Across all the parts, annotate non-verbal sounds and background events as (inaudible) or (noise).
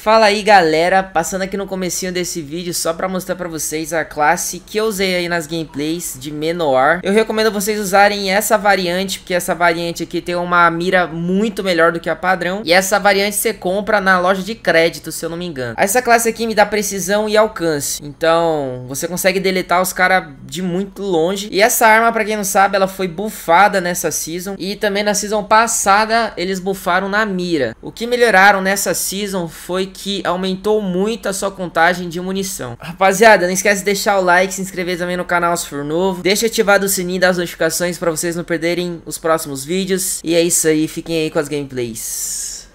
Fala aí galera, passando aqui no comecinho desse vídeo só pra mostrar pra vocês a classe que eu usei aí nas gameplays de Menor. Eu recomendo vocês usarem essa variante, porque essa variante aqui tem uma mira muito melhor do que a padrão. E essa variante você compra na loja de crédito, se eu não me engano. Essa classe aqui me dá precisão e alcance, então você consegue deletar os caras de muito longe. E essa arma, pra quem não sabe, ela foi buffada nessa season. E também na season passada eles buffaram na mira. O que melhoraram nessa season foi que aumentou muito a sua contagem de munição. Rapaziada, não esquece de deixar o like, se inscrever também no canal se for novo. Deixa ativado o sininho das notificações para vocês não perderem os próximos vídeos. E é isso aí, fiquem aí com as gameplays.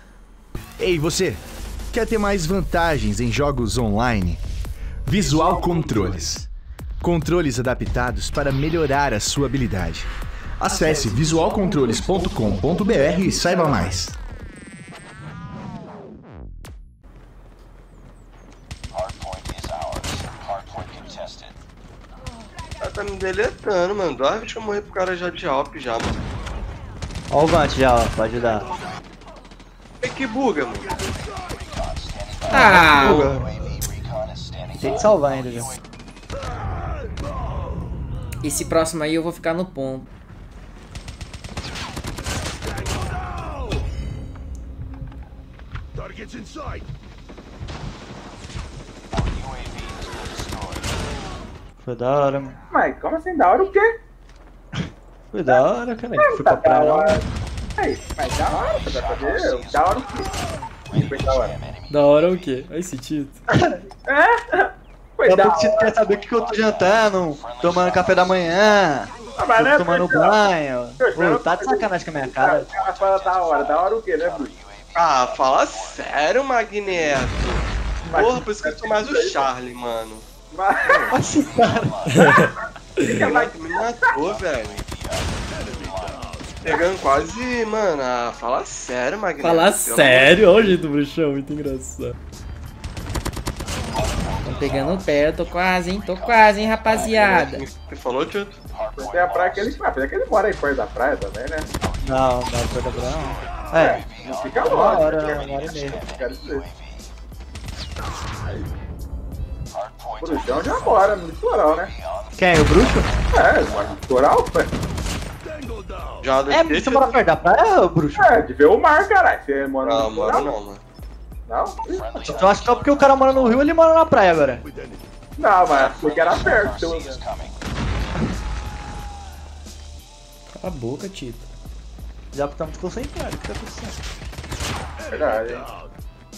Ei você, quer ter mais vantagens em jogos online? Visual Controles. Controles adaptados para melhorar a sua habilidade. Acesse visualcontroles.com.br e saiba mais. Tá me deletando, mano. Duas vezes que eu morri pro cara já de Alp já, mano. Ó o Vant já, ó, pode dar. É que buga, mano. Ah, Tem que salvar ainda, viu? esse próximo aí eu vou ficar no ponto. Foi da hora, mano. Mas como assim? Da hora o quê? Foi da hora, cara. Fui Tá pra praia. da hora. não. Aí, mas da hora, pra saber? Da hora o quê? Foi da hora. Da hora o quê? Olha esse título. É? Foi Daqui a da pouco você hora. quer saber o que, eu tô jantando, tomando café da manhã, Ah, não é tomando não. banho. Tá de sacanagem com a minha cara. Cara fala da hora. Da hora o quê, né, bruxo? Ah, fala sério, Magneto. Porra, por isso que eu sou mais o Charlie, mano. Mas... Cara. Fica mais... Me matou, velho. Pegando quase, mano. Ah, fala sério, Magneto. Falar pelo sério, olha o jeito do bruxão, muito engraçado. Tô pegando perto, tô quase, hein? Tô quase, hein, rapaziada. Deus. Você falou, tio? Tem a praia que ele... Ah, apesar que ele mora aí perto da praia também, né? Não, não, foi da praia não. É, Não fica uma longe. hora, né? uma hora e meia. Quero dizer. O bruxão já mora no litoral, né? Quem? O bruxo? É, mora no litoral, ué. Já É, que, você mora perto da praia, bruxo? É, de ver o mar, caralho. Você mora no Não, litoral? mano, não, mano. Não? Então acho que só porque o cara mora no Rio, ele mora na praia agora. Não, mas porque era perto, pelo. Cala a boca, Tito. Já que estamos concentrados, o que tá acontecendo? Verdade, hein?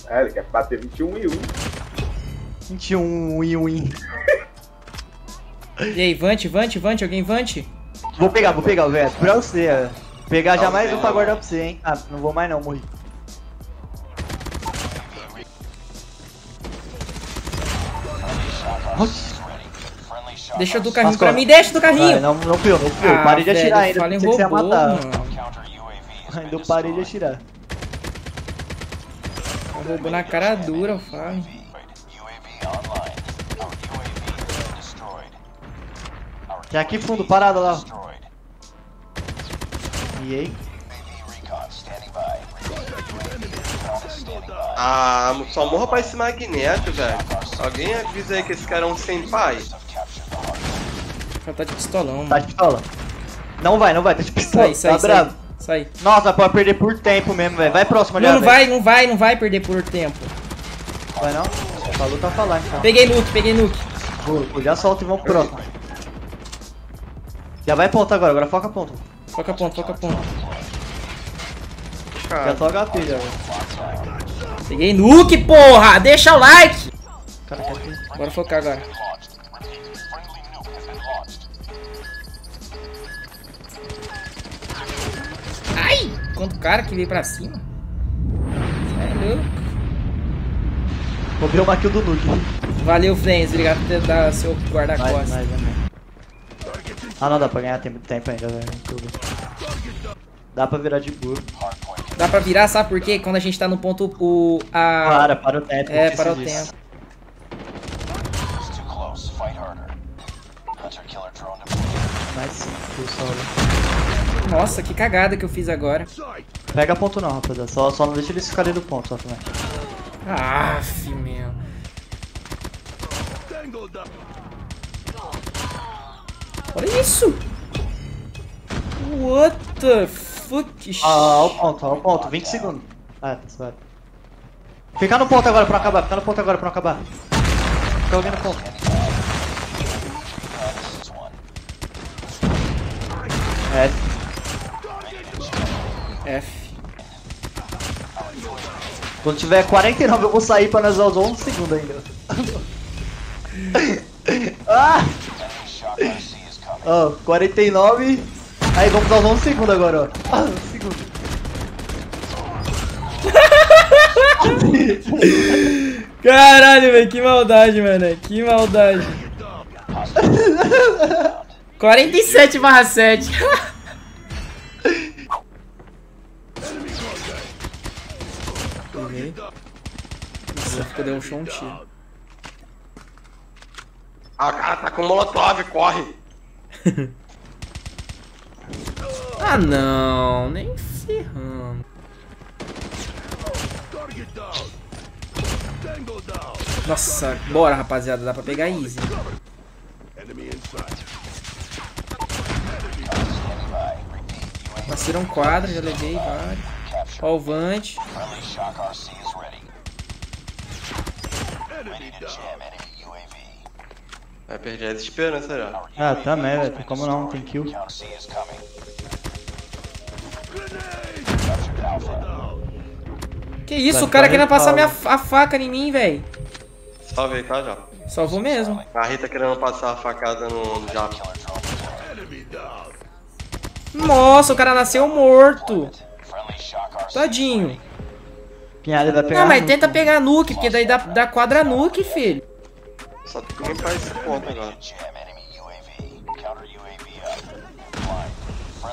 É, ele quer bater 21 e 1. 21 win win. E aí, Vante, Vante, Vante, alguém Vante? Vou pegar, vou pegar, velho. Pra você, ó. Pegar já Não, mais um velho. pra guardar pra você, hein. Ah, não vou mais não, morri. Nossa, Deixa do carrinho As pra mim, deixa do vai, carrinho. não, não fui eu, não fui eu. Ah, Parei de atirar ainda, pensei que você ia matar. mano. Ainda parei de atirar. Roubou na cara dura, eu falo. Tem aqui fundo, parado lá. E aí? Ah, só morra pra esse Magneto, velho. Alguém avisa aí que esse cara é um senpai. Já tá de pistolão, Tá mano. de pistola. Não vai, não vai, tá de pistola. Sai, sai, tá sai. bravo. Sai. Nossa, pode perder por tempo mesmo, velho. Vai próximo ali, Não, não vai, não vai, não vai perder por tempo. Vai não? Falou, tá falando então. Peguei nuke, peguei nuke. Vou, já solta e vamos pro próximo. Já vai ponto agora, agora foca ponto. Foca ponto, foca ponto. Já Cara, tô HP já, velho. Peguei nuke, porra! Deixa o like! Cara. Bora focar agora. Ai! Quanto cara que veio pra cima. Cê é louco. Ver uma kill do Nuke. Valeu, Friends. Obrigado por ter dado seu guarda-costas. Ah não, dá pra ganhar tempo, tempo ainda, velho. Tudo. Dá pra virar de burro. Dá pra virar, sabe por quê? Quando a gente tá no ponto. O. A. Para, para o tempo. É, para o tempo. cinco, só. Nossa, que cagada que eu fiz agora. Pega ponto não, rapaziada. Só, só não deixa eles ficarem do ponto, só também. Aff, meu. Olha isso! What the fuck? Ah, o ponto, o ponto, 20 segundos. Ah, tá suave. Fica no ponto agora pra não acabar, fica no ponto agora pra não acabar. Fica alguém no ponto. É, F. quando tiver 49 eu vou sair pra nós usar os 11 segundos ainda. (laughs) ah! Ó, 49. Aí vamos usar os 11 segundos agora, ó. Ah, 11 segundos. (laughs) Caralho, velho, que maldade, mano. Que maldade. 47 barra 7. Peguei. Nossa, ficou deu um chão um tiro. Ah, cara, tá com molotov, corre. (laughs) Ah não, nem ferrando. Nossa, bora rapaziada, dá pra pegar easy. Nasceram um quadro, já levei vários. Ó o Vante. Vai perder as esperanças já. Ah, também, velho. Tem como não, tem kill. Que isso, Vai o cara querendo passar minha, a faca em mim, velho. Salve aí, tá já. Salvou mesmo. A Rita querendo passar a facada no, Japa. Nossa, o cara nasceu morto. Tadinho. Pinhada vai pegar. Não, mas tenta pegar nuke, porque daí dá, dá quadra nuke, filho. Só tem que limpar esse ponto agora.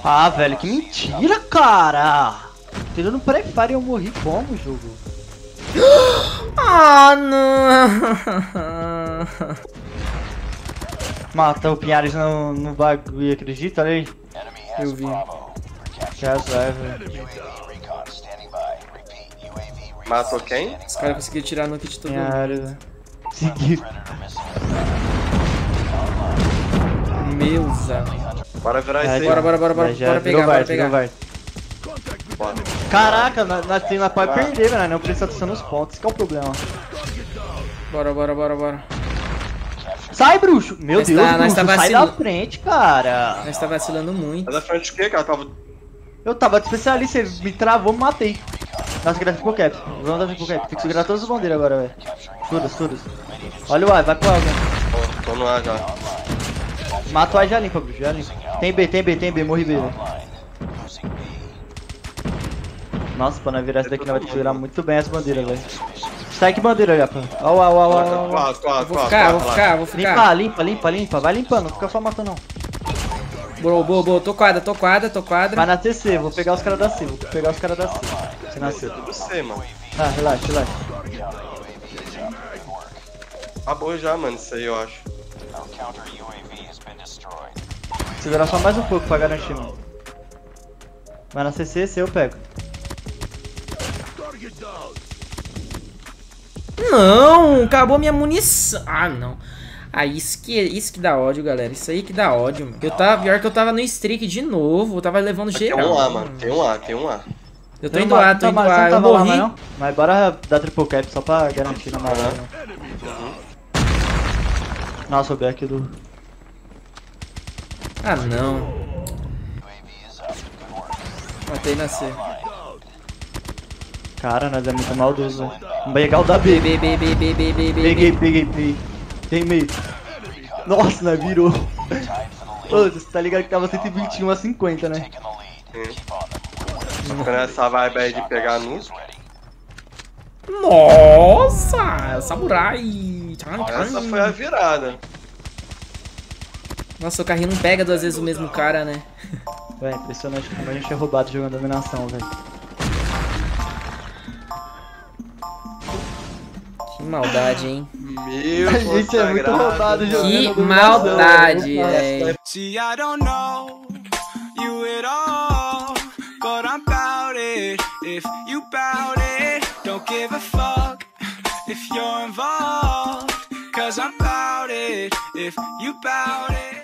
Ah, velho, que mentira, cara! Tirando pré-fire eu morri como, jogo? (gasps) Ah, não. Mata o Pinhares no, no bagulho, acredita, olha aí? Eu vi. Que azar, velho. Matou quem? Os caras conseguiram tirar nuke de todo mundo. Seguiu. Meu Zé. Bora virar isso aí. Bora, bora, bora, bora, Já bora pegar, bora pegar. Vart. Bora. Caraca, nós, nós, nós pode perder, velho. Não precisa estar nos pontos. Esse que é o problema. Bora, bora, bora, bora. Sai, bruxo! Meu Nós Deus, tá- nós bruxo, tá sai da frente, cara. Nós tá vacilando muito. Mas a frente o quê, cara? Tava. Eu tava de especialista, você me travou, me matei. Nossa, que dá triple cap. Vamos dar triple cap. Tem que segurar todas as bandeiras agora, velho. Todas, todas. Olha o A, vai pro A, alguém. Tô, no ar já. Mata o A e já limpa, bruxo, já limpa. Tem B, tem B, tem B, morri B, velho. Nossa, pra nós virar essa daqui, nós vamos ter que segurar muito bem as bandeiras, velho. Strike bandeira, já, pô. Ó, ó, ó, ó, Vou ficar, vou ficar, vou ficar. Limpa, limpa, limpa, limpa. Vai limpando, não fica só matando, não. Boa, boa, boa. Tô quadra, tô quadra, tô quadra. Vai na TC, vou pegar os caras da C, vou pegar os caras da C. Você nasceu. Você, mano. Ah, relaxa, relaxa. Acabou já, mano, isso aí eu acho. Segurar só mais um pouco pra garantir, mano. Vai na CC, C eu pego. Não, acabou minha munição. Ah, não. Ah, isso que, isso que dá ódio, galera. Isso aí que dá ódio, mano. Eu tava, pior que eu tava no streak de novo. Eu tava levando Tem geral. um A, mano. Tem um A, tem um A. Eu tô indo lá, tô indo lá. Eu tava lá morri. mais, não. Mas bora dar triple cap só pra garantir na moral. né? Nossa, o back do. Ah, não. Matei na C. Cara, nós é muito maldoso, velho. Vamos pegar o da B. B, B, B, B, B, B, B, Peguei, B. peguei, peguei. Tem meio. Nossa, nós virou. Ô, você tá ligado que tava 121 a 50, né? Tô nessa vibe aí de pegar nus. Nossa, samurai. Tchan, tchan. Essa foi a virada. Nossa, o carrinho não pega duas vezes o mesmo cara, né? Véi, impressionante como a gente é roubado jogando dominação, velho. Que maldade, hein? Meu A gente é muito consagrado. roubado jogando Que maldade, velho. velho. See, I don't know you at all, but I'm bout it. If you bout it, don't give a fuck. if you're involved. Cause I'm about it if you bout